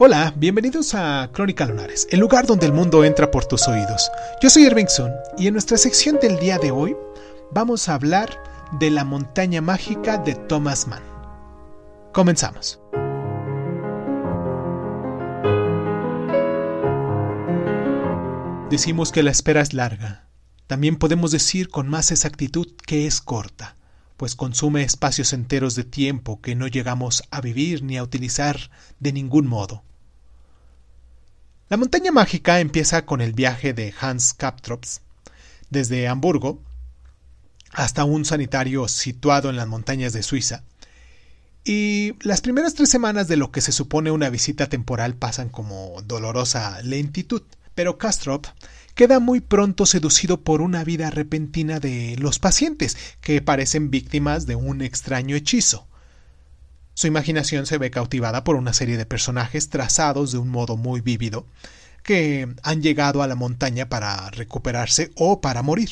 Hola, bienvenidos a Crónica Lunares, el lugar donde el mundo entra por tus oídos. Yo soy Irving Sun y en nuestra sección del día de hoy vamos a hablar de la montaña mágica de Thomas Mann. Comenzamos. Decimos que la espera es larga. También podemos decir con más exactitud que es corta, pues consume espacios enteros de tiempo que no llegamos a vivir ni a utilizar de ningún modo. La montaña mágica empieza con el viaje de Hans Kaptrops desde Hamburgo hasta un sanitario situado en las montañas de Suiza. Y las primeras tres semanas de lo que se supone una visita temporal pasan como dolorosa lentitud, pero Kastrop queda muy pronto seducido por una vida repentina de los pacientes, que parecen víctimas de un extraño hechizo. Su imaginación se ve cautivada por una serie de personajes trazados de un modo muy vívido, que han llegado a la montaña para recuperarse o para morir.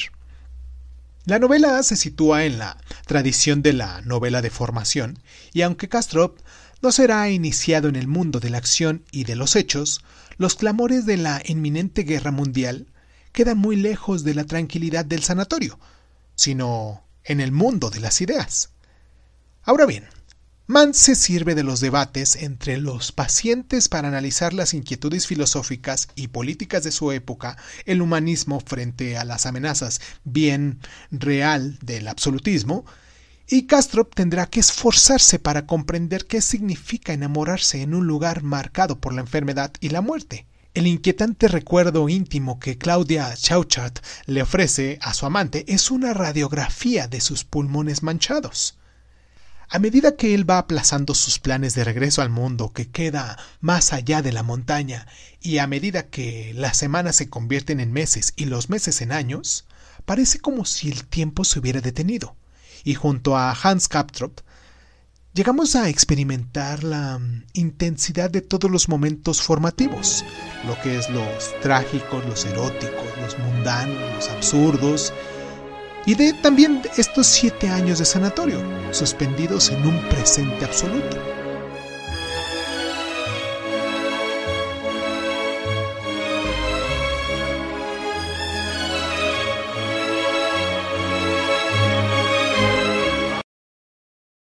La novela se sitúa en la tradición de la novela de formación, y aunque Castrop no será iniciado en el mundo de la acción y de los hechos, los clamores de la inminente guerra mundial quedan muy lejos de la tranquilidad del sanatorio, sino en el mundo de las ideas. Ahora bien, Mann se sirve de los debates entre los pacientes para analizar las inquietudes filosóficas y políticas de su época, el humanismo frente a las amenazas bien real del absolutismo, y Castro tendrá que esforzarse para comprender qué significa enamorarse en un lugar marcado por la enfermedad y la muerte. El inquietante recuerdo íntimo que Claudia Chauchat le ofrece a su amante es una radiografía de sus pulmones manchados. A medida que él va aplazando sus planes de regreso al mundo que queda más allá de la montaña, y a medida que las semanas se convierten en meses y los meses en años, parece como si el tiempo se hubiera detenido. Y junto a Hans Kaptrop, llegamos a experimentar la mm, intensidad de todos los momentos formativos, lo que es los trágicos, los eróticos, los mundanos, los absurdos, y de también estos siete años de sanatorio, suspendidos en un presente absoluto.